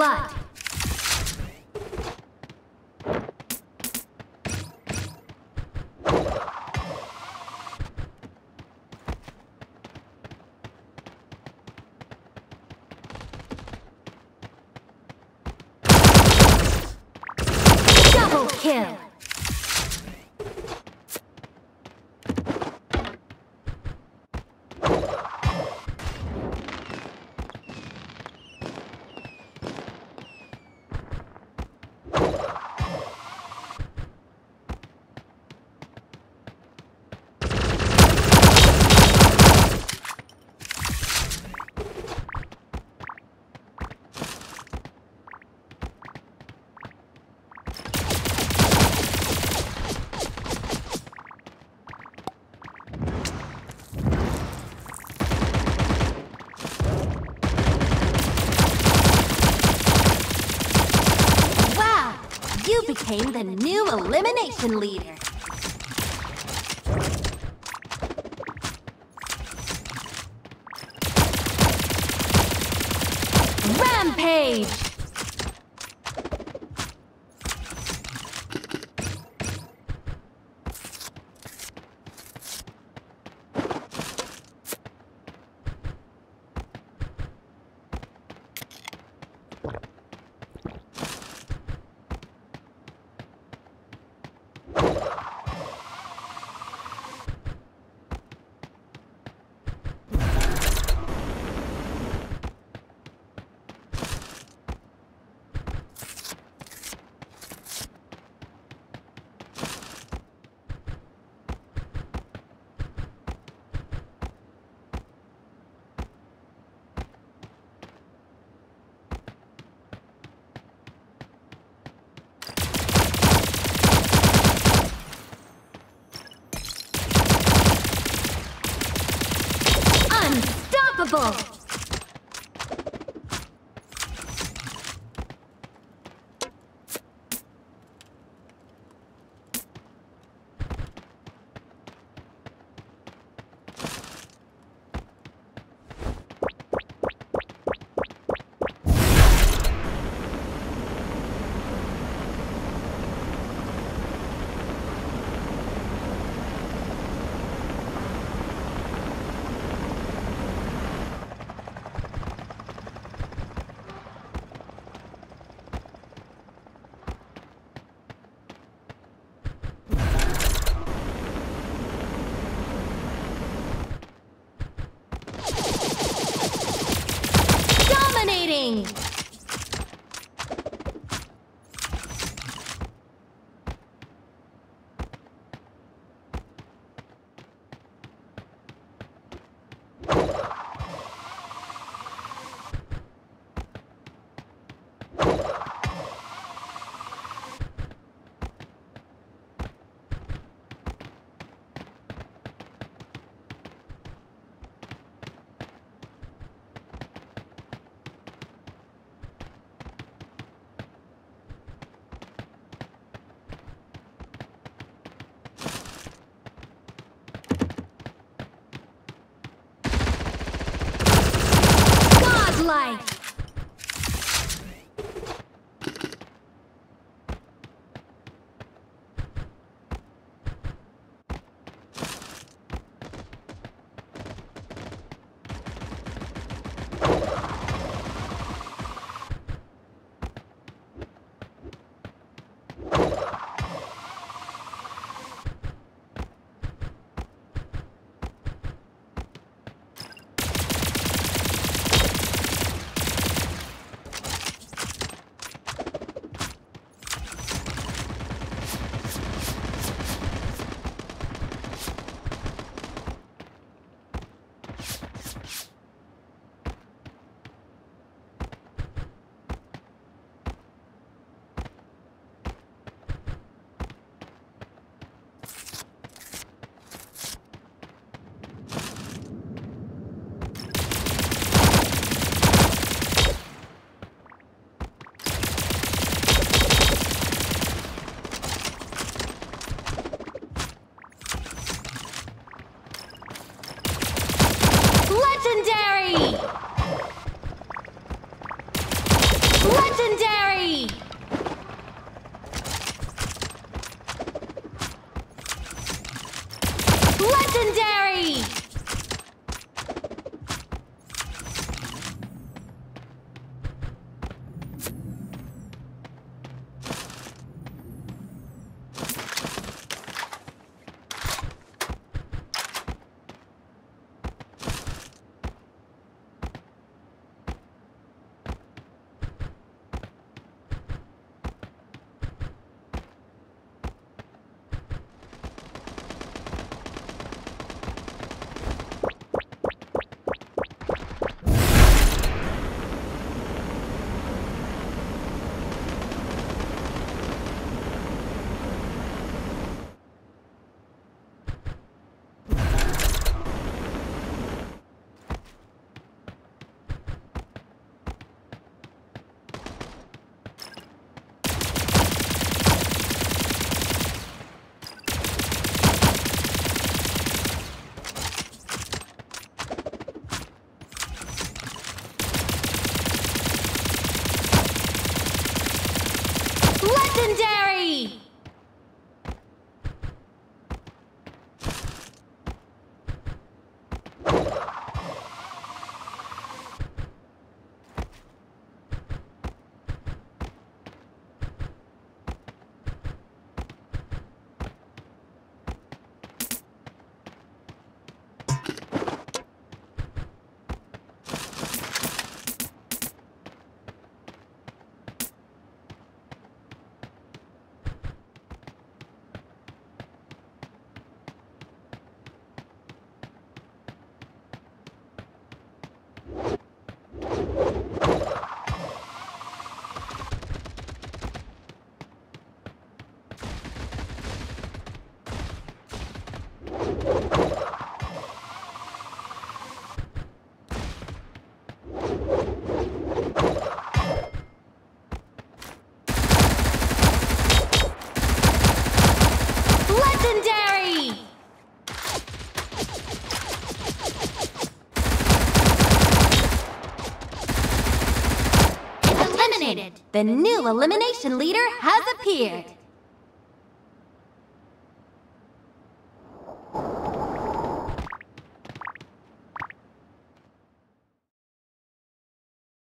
blood. Double kill. Became the new elimination leader. Rampage! Double. Bem, life. Eliminated! The new elimination leader has appeared!